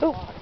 Oh.